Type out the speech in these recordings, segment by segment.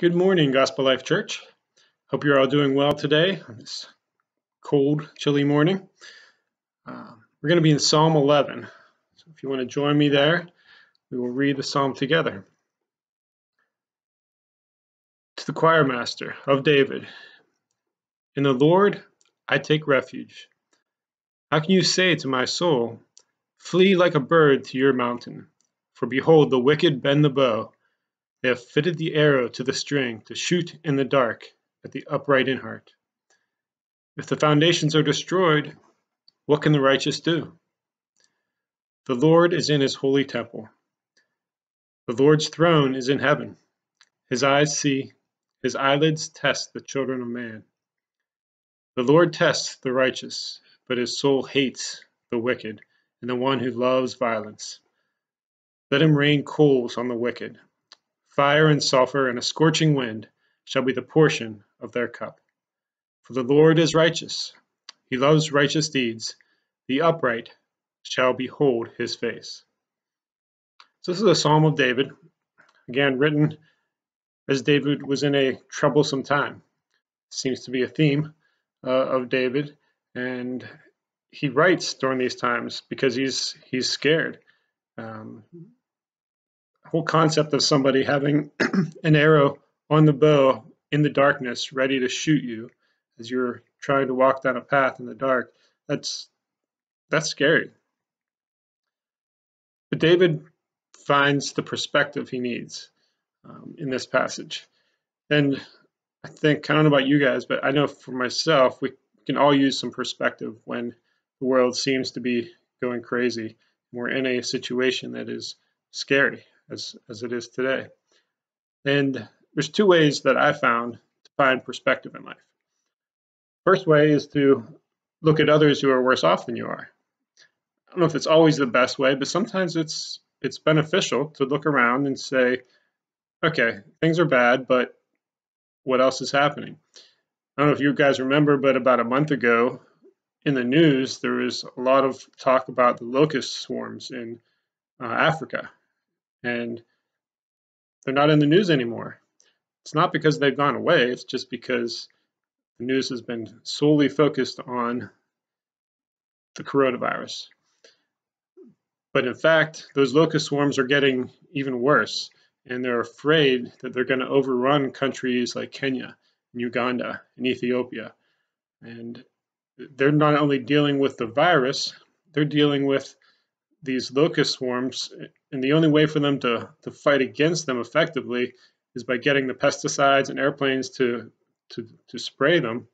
Good morning, Gospel Life Church. Hope you're all doing well today on this cold, chilly morning. Uh, we're going to be in Psalm 11. So if you want to join me there, we will read the psalm together. To the choir master of David In the Lord I take refuge. How can you say to my soul, Flee like a bird to your mountain? For behold, the wicked bend the bow they have fitted the arrow to the string to shoot in the dark at the upright in heart. If the foundations are destroyed, what can the righteous do? The Lord is in his holy temple. The Lord's throne is in heaven. His eyes see, his eyelids test the children of man. The Lord tests the righteous, but his soul hates the wicked and the one who loves violence. Let him rain coals on the wicked Fire and sulphur and a scorching wind shall be the portion of their cup. For the Lord is righteous. He loves righteous deeds. The upright shall behold his face. So this is a psalm of David, again written as David was in a troublesome time. Seems to be a theme uh, of David, and he writes during these times because he's he's scared. Um, whole concept of somebody having an arrow on the bow in the darkness ready to shoot you as you're trying to walk down a path in the dark that's that's scary. But david finds the perspective he needs um, in this passage. And i think i don't know about you guys but i know for myself we can all use some perspective when the world seems to be going crazy. We're in a situation that is scary as, as it is today. And there's two ways that I found to find perspective in life. First way is to look at others who are worse off than you are. I don't know if it's always the best way, but sometimes it's it's beneficial to look around and say, okay, things are bad, but what else is happening? I don't know if you guys remember, but about a month ago in the news, there was a lot of talk about the locust swarms in uh, Africa and they're not in the news anymore. It's not because they've gone away, it's just because the news has been solely focused on the coronavirus. But in fact, those locust swarms are getting even worse, and they're afraid that they're going to overrun countries like Kenya, and Uganda, and Ethiopia. And they're not only dealing with the virus, they're dealing with these locust swarms, and the only way for them to, to fight against them effectively is by getting the pesticides and airplanes to, to, to spray them.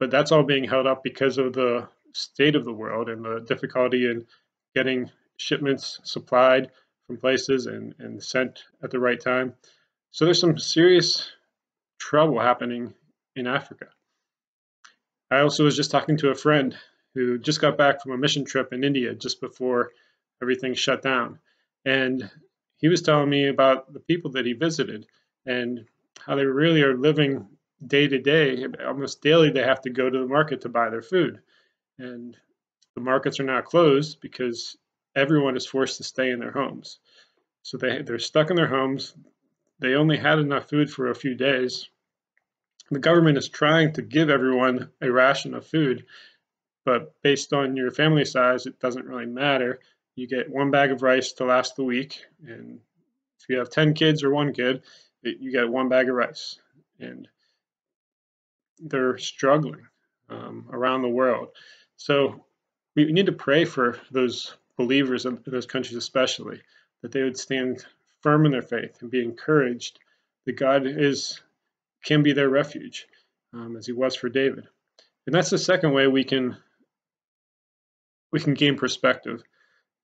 But that's all being held up because of the state of the world and the difficulty in getting shipments supplied from places and, and sent at the right time. So there's some serious trouble happening in Africa. I also was just talking to a friend who just got back from a mission trip in India just before everything shut down. And he was telling me about the people that he visited and how they really are living day to day, almost daily, they have to go to the market to buy their food. And the markets are now closed because everyone is forced to stay in their homes. So they, they're stuck in their homes. They only had enough food for a few days. The government is trying to give everyone a ration of food, but based on your family size, it doesn't really matter you get one bag of rice to last the week. And if you have 10 kids or one kid, you get one bag of rice. And they're struggling um, around the world. So we need to pray for those believers in those countries, especially, that they would stand firm in their faith and be encouraged that God is can be their refuge, um, as He was for David. And that's the second way we can we can gain perspective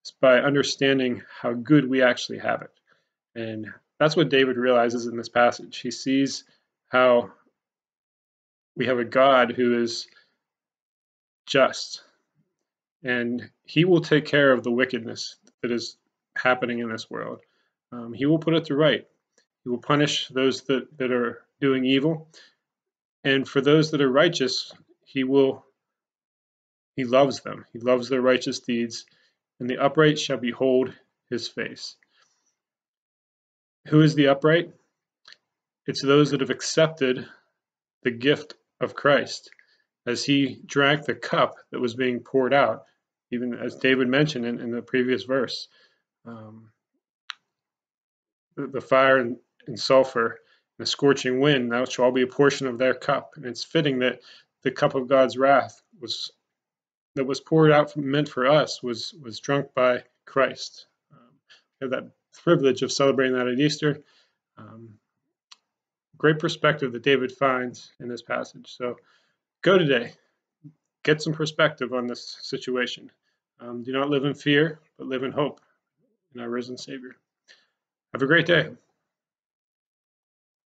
is by understanding how good we actually have it. And that's what David realizes in this passage. He sees how we have a God who is just, and he will take care of the wickedness that is happening in this world. Um, he will put it to right. He will punish those that, that are doing evil. And for those that are righteous, he will, he loves them. He loves their righteous deeds and the upright shall behold his face. Who is the upright? it's those that have accepted the gift of Christ as he drank the cup that was being poured out, even as David mentioned in, in the previous verse. Um, the, the, fire and, and sulfur and the scorching wind, that shall all be a portion of their cup. And it's fitting that the cup of God's wrath was that was poured out from, meant for us was was drunk by Christ. Um, we have that privilege of celebrating that at Easter. Um, great perspective that David finds in this passage. So go today, get some perspective on this situation. Um, do not live in fear, but live in hope in our risen Savior. Have a great day.